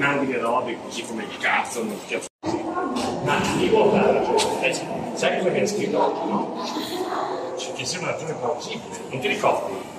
mandi le robe così come il cazzo, non così. Ma devi guardare, cioè, eh, sai cosa viene scritto oggi, no? Cioè, che sembra una ragione plausibile, non ti ricordi?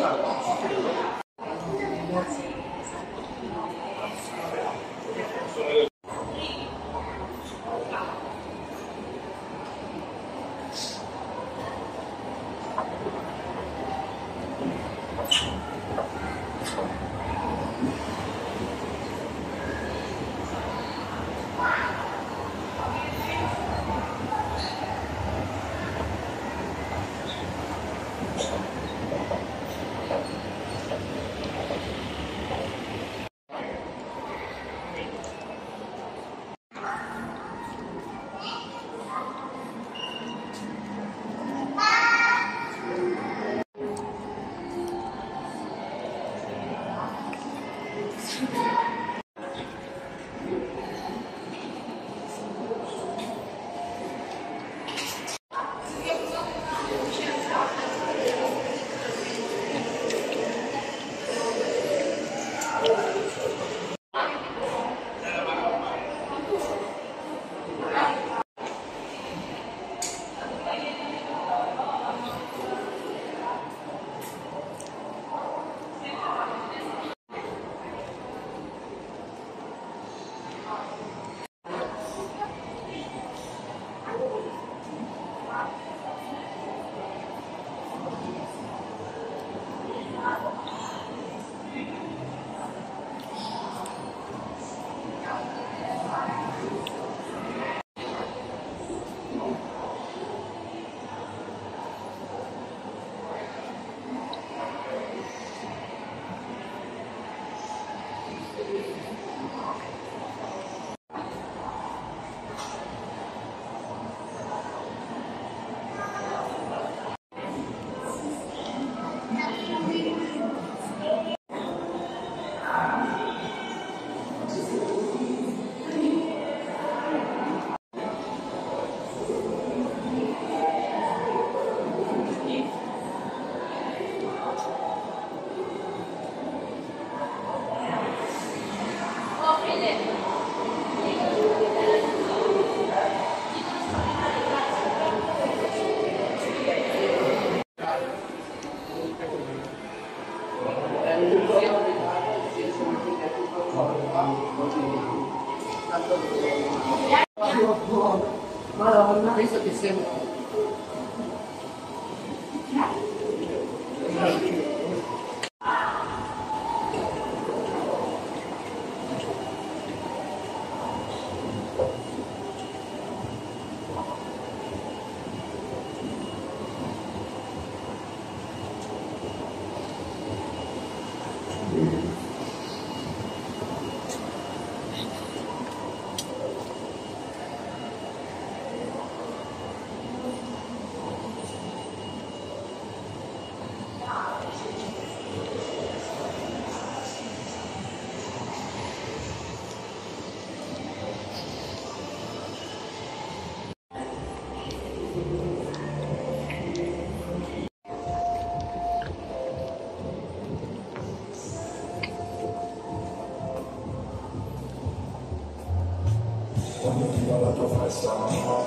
本当に。something.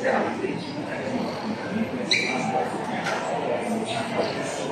Thank you.